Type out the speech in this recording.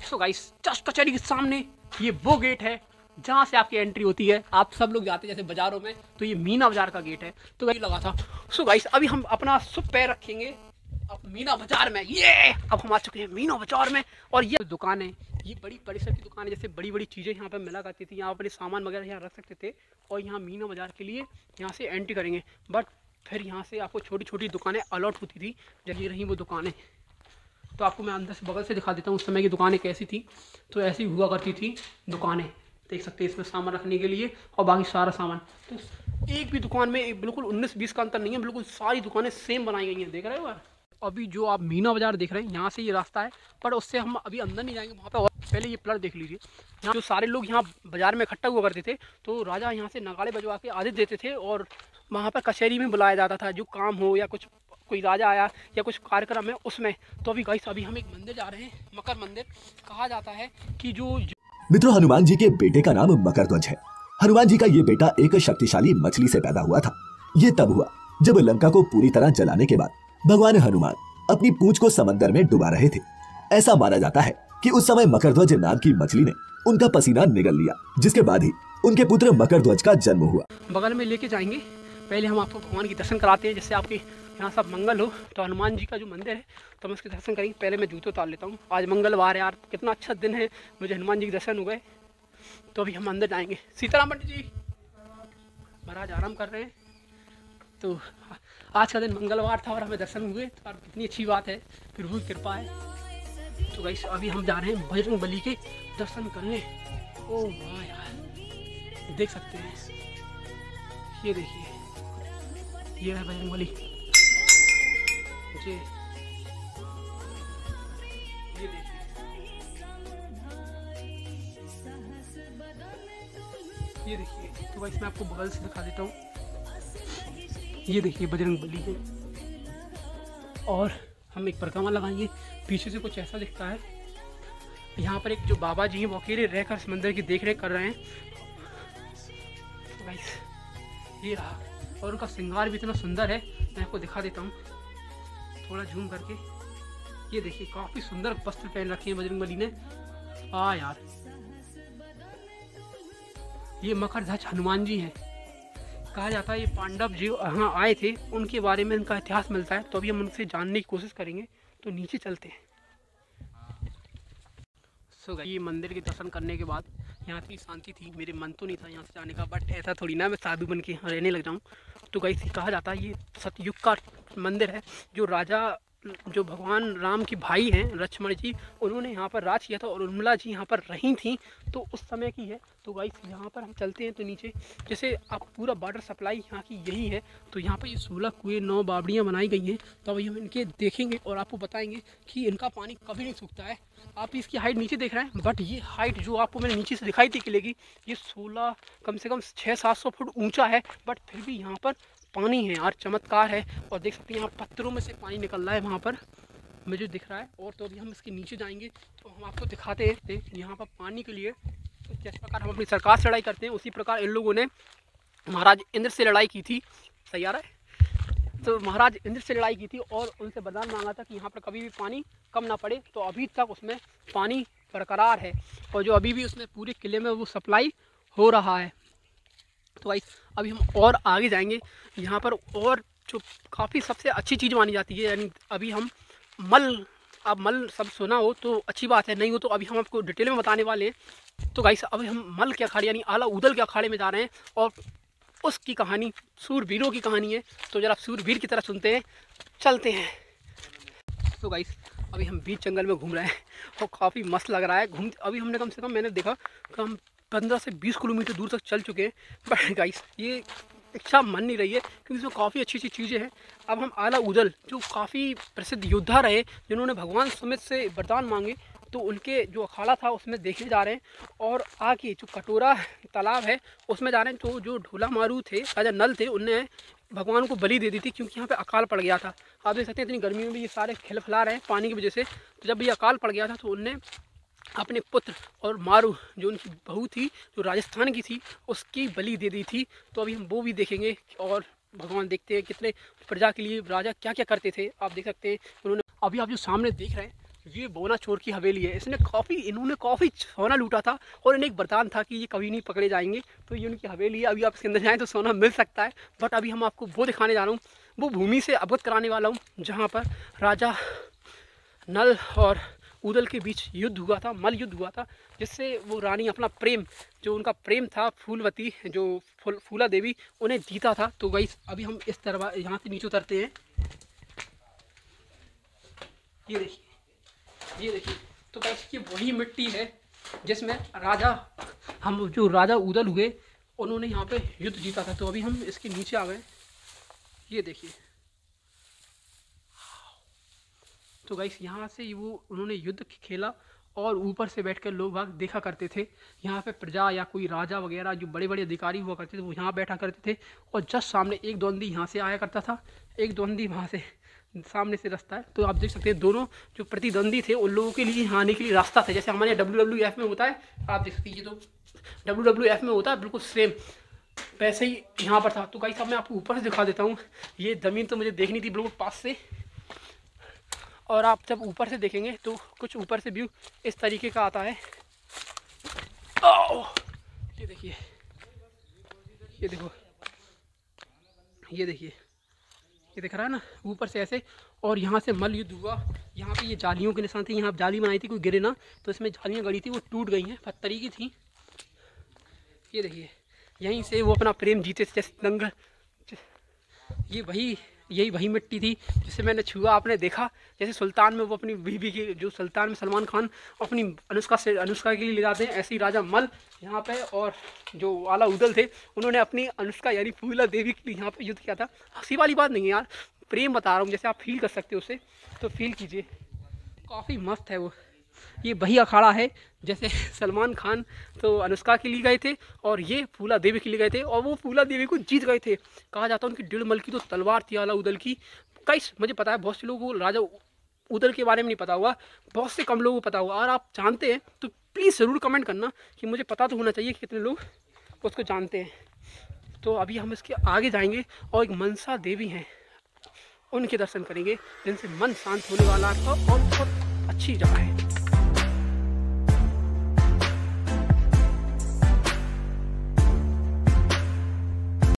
So guys just कचहरी के सामने ये वो गेट है, जहाँ से आपकी एंट्री होती है। आप सब लोग जाते हैं जैसे बाजारों में तो ये मीना बाज़ार का गेट है। तो वही लगा था। सो गाइस अभी हम अपना सुप पैर रखेंगे। अब मीना बाज़ार में, ये! अब हम आ चुके हैं मीना बाज़ार में, और ये दुकान है। ये बड़ी परिसर की दुकान है, जैसे बड़ी बड़ी चीज़ें यहाँ पर मिला करती थी। यहाँ अपने सामान वगैरह यहाँ रख सकते थे, और यहाँ मीना बाज़ार के लिए यहाँ से एंट्री करेंगे। बट फिर यहाँ से आपको छोटी छोटी दुकानें अलॉट होती थी, जब ये रही वो दुकानें। तो आपको मैं अंदर से बगल से दिखा देता हूँ। उस समय की दुकानें कैसी थी तो ऐसी हुआ करती थी दुकानें। देख सकते हैं इसमें सामान रखने के लिए और बाकी सारा सामान। तो एक भी दुकान में बिल्कुल उन्नीस बीस का अंतर नहीं है, बिल्कुल सारी दुकानें सेम बनाई गई हैं। देख रहे हो यार अभी जो आप मीना बाज़ार देख रहे हैं, यहाँ से ये रास्ता है, पर उससे हम अभी अंदर नहीं जाएँगे, वहाँ पे और पहले ये प्लट देख लीजिए। यहाँ जो सारे लोग यहाँ बाज़ार में इकट्ठा हुआ करते थे तो राजा यहाँ से नगाड़े बजवा के आदेश देते थे और वहाँ पर कचहरी में बुलाया जाता था, जो काम हो या कुछ कोई राजा आया या कुछ कार्यक्रम है उसमें तो अभी गाइस अभी हम एक मंदिर जा रहे हैं मकर मंदिर। कहा जाता है कि जो मित्रों हनुमान जी के बेटे का नाम मकर ध्वज है। हनुमान जी का ये बेटा एक शक्तिशाली मछली से पैदा हुआ था। ये तब हुआ जब लंका को पूरी तरह जलाने के बाद भगवान हनुमान अपनी पूंछ को समंदर में डुबा रहे थे। ऐसा माना जाता है कि उस समय मकरध्वज नाम की मछली ने उनका पसीना निगल लिया जिसके बाद ही उनके पुत्र मकरध्वज का जन्म हुआ। बगल में लेके जाएँगे। पहले हम आपको भगवान की दर्शन कराते हैं जिससे आपके यहाँ सब मंगल हो तो हनुमान जी का जो मंदिर है तो हम उसके दर्शन करेंगे। पहले मैं जूते उतार लेता हूँ। आज मंगलवार है यार, कितना अच्छा दिन है। मुझे हनुमान जी के दर्शन हो गए तो अभी हम अंदर जाएँगे। सीताराम पंडित जी, महाराज आराम कर रहे हैं। तो आज का दिन मंगलवार था और हमें दर्शन हुए तो यार कितनी अच्छी बात है। प्रभु की कृपा है। तो गाइस अभी हम जा रहे हैं बजरंग बली के दर्शन करने। ओ वाह यार, देख सकते हैं। ये देखिए, ये है बजरंग बली। जी ये देखिए। ये देखिए तो गाइस मैं आपको बगल से दिखा देता हूँ। ये देखिए, बजरंग बली है। और हम एक परिक्रमा लगाएँगे। पीछे से कुछ ऐसा दिखता है। यहाँ पर एक जो बाबा जी हैं, वो अकेले रहकर इस मंदिर की देख रेख कर रहे हैं। तो ये रहा। और उनका श्रृंगार भी इतना सुंदर है, मैं आपको दिखा देता हूँ। थोड़ा झूम करके। ये देखिए, काफ़ी सुंदर वस्त्र पहन रखे हैं बजरंग बली ने। आ यार। ये मकर ध्वज हनुमान जी हैं। कहा जाता है, ये पांडव जो यहाँ आए थे, उनके बारे में इनका इतिहास मिलता है। तो अभी हम उनसे जानने की कोशिश करेंगे। तो नीचे चलते हैं। सो ये मंदिर के दर्शन करने के बाद, यहाँ इतनी शांति थी। मेरे मन तो नहीं था यहाँ से जाने का बट ऐसा थोड़ी ना मैं साधु बन के यहाँ रहने लग जाऊँ। तो गई कहा जाता है ये सतयुग का मंदिर है जो राजा जो भगवान राम की भाई हैं, लक्ष्मण जी, उन्होंने यहाँ पर राज किया था और उर्मिला जी यहाँ पर रही थी। तो उस समय की है। तो गाइस यहाँ पर हम चलते हैं तो नीचे। जैसे आप पूरा वाटर सप्लाई यहाँ की यही है। तो यहाँ पर ये सोलह कुएँ, नौ बावड़ियाँ बनाई गई हैं। तो अभी हम इनके देखेंगे और आपको बताएँगे कि इनका पानी कभी नहीं सूखता है। आप इसकी हाइट नीचे देख रहे हैं बट ये हाइट जो आपको मैंने नीचे से दिखाई थी किले की ये सोलह कम से कम छः सात सौ फुट ऊँचा है। बट फिर भी यहाँ पर पानी है यार, चमत्कार है। और देख सकते हैं यहाँ पत्थरों में से पानी निकल रहा है वहाँ पर। मुझे दिख रहा है, और तो अभी हम इसके नीचे जाएँगे तो हम आपको दिखाते हैं। यहाँ पर पानी के लिए जिस प्रकार हम अपनी सरकार से लड़ाई करते हैं, उसी प्रकार इन लोगों ने महाराज इंद्र से लड़ाई की थी। सही आ रहा है? तो महाराज इंद्र से लड़ाई की थी और उनसे वरदान मांगा था कि यहाँ पर कभी भी पानी कम ना पड़े तो अभी तक उसमें पानी बरकरार है। और जो अभी भी उसमें पूरे किले में वो सप्लाई हो रहा है। तो भाई, अभी हम और आगे जाएँगे। यहाँ पर और जो काफ़ी सबसे अच्छी चीज़ मानी जाती है, यानी अभी हम मल, आप मल सब सुना हो तो अच्छी बात है, नहीं हो तो अभी हम आपको डिटेल में बताने वाले हैं। तो गाइस, अभी हम मल के अखाड़े, यानी आला उदल के अखाड़े में जा रहे हैं और उसकी कहानी सूरवीरों की कहानी है। तो जरा सूरवीर की तरह सुनते हैं, चलते हैं। तो गाइस, अभी हम बीच जंगल में घूम रहे हैं और काफ़ी मस्त लग रहा है। घूम, अभी हमने कम से कम मैंने देखा कि हम पंद्रह से बीस किलोमीटर दूर तक चल चुके हैं। बट गाइस ये इच्छा मन नहीं रही है, क्योंकि इसमें काफ़ी अच्छी अच्छी चीज़ें हैं। अब हम आला उदल, जो काफ़ी प्रसिद्ध योद्धा रहे, जिन्होंने भगवान समित से वरदान मांगे तो उनके जो अखाड़ा था, उसमें देखने जा रहे हैं। और आके जो कटोरा तालाब है, उसमें जा रहे हैं तो जो ढोला मारू थे, राजा नल थे, उनने भगवान को बलि दे दी थी, क्योंकि यहाँ पे अकाल पड़ गया था। आप देख सकते हैं, इतनी गर्मी में भी ये सारे खिलफिला रहे हैं, पानी की वजह से। तो जब ये अकाल पड़ गया था तो उनने अपने पुत्र और मारू, जो उनकी बहू थी, जो राजस्थान की थी, उसकी बलि दे दी थी। तो अभी हम वो भी देखेंगे और भगवान देखते हैं कितने प्रजा के लिए राजा क्या क्या करते थे। आप देख सकते हैं, उन्होंने अभी आप जो सामने देख रहे हैं, ये बोना चोर की हवेली है। इसने काफ़ी, इन्होंने काफ़ी सोना लूटा था और इन्हें एक वरदान था कि ये कभी नहीं पकड़े जाएँगे। तो ये उनकी हवेली है, अभी आप इसके अंदर जाएँ तो सोना मिल सकता है। बट अभी हम आपको वो दिखाने जा रहा हूँ, वो भूमि से अवगत कराने वाला हूँ, जहाँ पर राजा नल और उदल के बीच युद्ध हुआ था, मल युद्ध हुआ था, जिससे वो रानी अपना प्रेम, जो उनका प्रेम था, फूलवती, जो फूल फूला देवी उन्हें जीता था। तो वही अभी हम इस तरह यहाँ से नीचे उतरते हैं। ये देखिए ये देखिए। तो बस ये वही मिट्टी है, जिसमें राजा, हम जो राजा उदल हुए, उन्होंने यहाँ पे युद्ध जीता था। तो अभी हम इसके नीचे आ गए। ये देखिए। तो गाइस यहाँ से वो उन्होंने युद्ध खेला और ऊपर से बैठकर लोग भाग देखा करते थे। यहाँ पे प्रजा या कोई राजा वगैरह जो बड़े बड़े अधिकारी हुआ करते थे, वो यहाँ बैठा करते थे और जस्ट सामने एक द्वंदी यहाँ से आया करता था। एक द्वंदी वहाँ से सामने से रास्ता है। तो आप देख सकते हैं दोनों जो प्रतिद्वंदी थे, उन लोगों के लिए यहाँ आने के लिए रास्ता था। जैसे हमारे डब्ल्यू डब्ल्यू एफ़ में होता है, आप देख सकते हैं तो डब्ल्यू डब्ल्यू एफ़ में होता है, बिल्कुल सेम वैसे ही यहाँ पर था। तो गाइस अब मैं आपको ऊपर से दिखा देता हूँ। ये ज़मीन तो मुझे देखनी थी, बिल्कुल पास से। और आप जब ऊपर से देखेंगे तो कुछ ऊपर से व्यू इस तरीके का आता है। ओ, ये देखिए। ये देखो। ये देखिए। ये दिख रहा है ना? ऊपर से ऐसे और यहाँ से मल युद्ध हुआ। यहाँ पे ये जालियों के निशान थे। यहाँ जाली बनाई थी कोई गिरे ना। तो इसमें जालियाँ गड़ी थी वो टूट गई हैं पत्थरी की थी। ये देखिए। यहीं से वो अपना प्रेम जीते थे जैसे दंगल। ये वही यही वही मिट्टी थी, जिसे मैंने छुआ, आपने देखा? जैसे सुल्तान में वो अपनी बीबी की, जो सुल्तान में सलमान खान अपनी अनुष्का से, अनुष्का के लिए ले जाते हैं, ऐसे ही राजा मल यहाँ पे, और जो आला उदल थे, उन्होंने अपनी अनुष्का यानी फूला देवी के लिए यहाँ पर युद्ध किया था। हँसी वाली बात नहीं है यार, प्रेम बता रहा हूँ, जैसे आप फील कर सकते हो उसे तो फील कीजिए। काफ़ी मस्त है वो। ये वही अखाड़ा है, जैसे सलमान खान तो अनुष्का के लिए गए थे और ये फूला देवी के लिए गए थे और वो फूला देवी को जीत गए थे। कहा जाता है उनकी डेढ़ मल की तो तलवार थी आला उदल की। कई मुझे पता है बहुत से लोगों को राजा उदल के बारे में नहीं पता हुआ बहुत से कम लोगों को पता हुआ और आप जानते हैं तो प्लीज़ ज़रूर कमेंट करना कि मुझे पता तो होना चाहिए कि कितने लोग उसको जानते हैं। तो अभी हम इसके आगे जाएँगे और एक मनसा देवी हैं, उनके दर्शन करेंगे, जिनसे मन शांत होने वाला था और बहुत अच्छी जगह है।